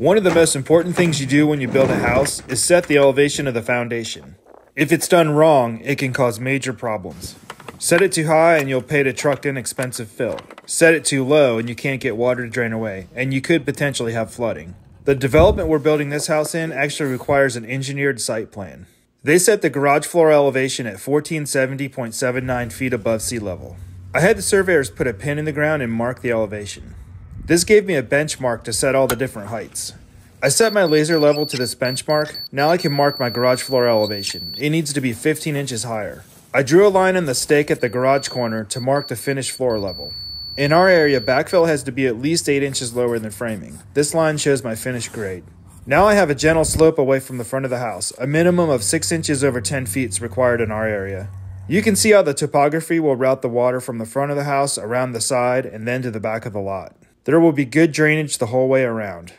One of the most important things you do when you build a house is set the elevation of the foundation. If it's done wrong, it can cause major problems. Set it too high and you'll pay to truck in expensive fill. Set it too low and you can't get water to drain away, and you could potentially have flooding. The development we're building this house in actually requires an engineered site plan. They set the garage floor elevation at 1470.79 feet above sea level. I had the surveyors put a pin in the ground and mark the elevation. This gave me a benchmark to set all the different heights. I set my laser level to this benchmark. Now I can mark my garage floor elevation. It needs to be 15 inches higher. I drew a line in the stake at the garage corner to mark the finished floor level. In our area, backfill has to be at least 8 inches lower than framing. This line shows my finished grade. Now I have a gentle slope away from the front of the house. A minimum of 6 inches over 10 feet is required in our area. You can see how the topography will route the water from the front of the house around the side and then to the back of the lot. There will be good drainage the whole way around.